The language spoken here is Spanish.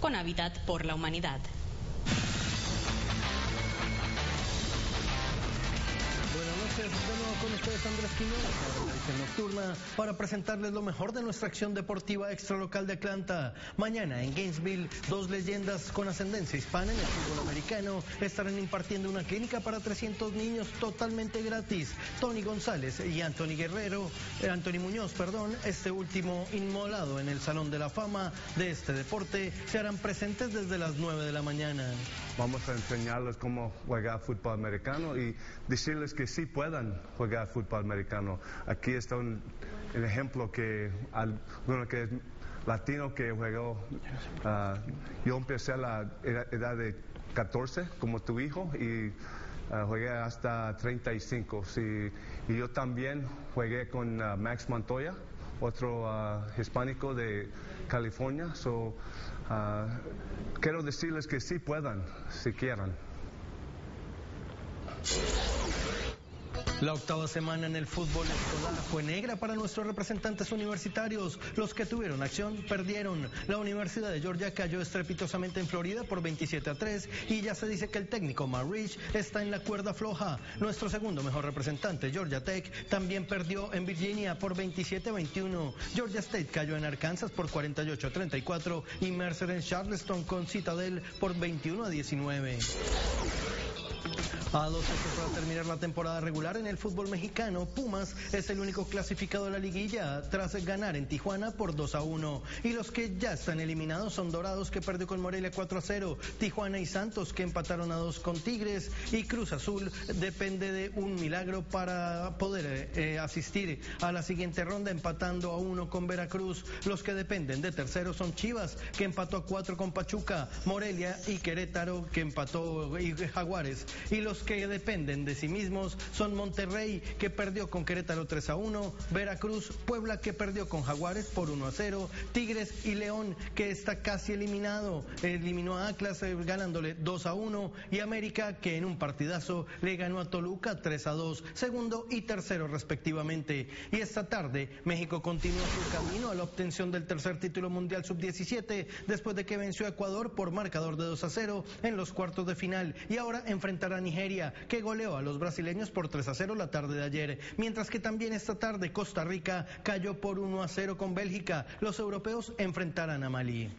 con hábitat por la humanidad. Con ustedes Andrés edición nocturna, para presentarles lo mejor de nuestra acción deportiva extra local de Atlanta. Mañana en Gainesville, dos leyendas con ascendencia hispana en el fútbol americano estarán impartiendo una clínica para 300 niños totalmente gratis. Tony González y Anthony Guerrero, eh, Anthony Muñoz, perdón, este último inmolado en el Salón de la Fama de este deporte, se harán presentes desde las 9 de la mañana. Vamos a enseñarles cómo jugar fútbol americano y decirles que sí puedan jugar fútbol americano. Aquí está un, ejemplo que alguno que es latino que jugó, ah, yo empecé a la edad de 14 como tu hijo y ah, jugué hasta 35. Sí, y yo también jugué con ah, Max Montoya, otro hispánico de California. So, quiero decirles que sí puedan, si quieran. La octava semana en el fútbol escolar fue negra para nuestros representantes universitarios. Los que tuvieron acción perdieron. La Universidad de Georgia cayó estrepitosamente en Florida por 27 a 3 y ya se dice que el técnico Matt Rich está en la cuerda floja. Nuestro segundo mejor representante, Georgia Tech, también perdió en Virginia por 27 a 21. Georgia State cayó en Arkansas por 48 a 34 y Mercer en Charleston con Citadel por 21 a 19. A dos hechos para terminar la temporada regular en el fútbol mexicano, Pumas es el único clasificado de la liguilla tras ganar en Tijuana por 2 a 1. Y los que ya están eliminados son Dorados que perdió con Morelia 4 a 0, Tijuana y Santos que empataron a 2 con Tigres y Cruz Azul depende de un milagro para poder eh, asistir a la siguiente ronda empatando a 1 con Veracruz. Los que dependen de tercero son Chivas que empató a 4 con Pachuca, Morelia y Querétaro que empató y Jaguares. Y los que dependen de sí mismos son Monterrey, que perdió con Querétaro 3 a 1, Veracruz, Puebla, que perdió con Jaguares por 1 a 0, Tigres y León, que está casi eliminado, eliminó a Atlas eh, ganándole 2 a 1, y América, que en un partidazo le ganó a Toluca 3 a 2, segundo y tercero respectivamente. Y esta tarde, México continúa su camino a la obtención del tercer título mundial sub-17, después de que venció a Ecuador por marcador de 2 a 0 en los cuartos de final, y ahora enfrentará a Que goleó a los brasileños por 3 a 0 la tarde de ayer, mientras que también esta tarde Costa Rica cayó por 1 a 0 con Bélgica. Los europeos enfrentarán a Malí.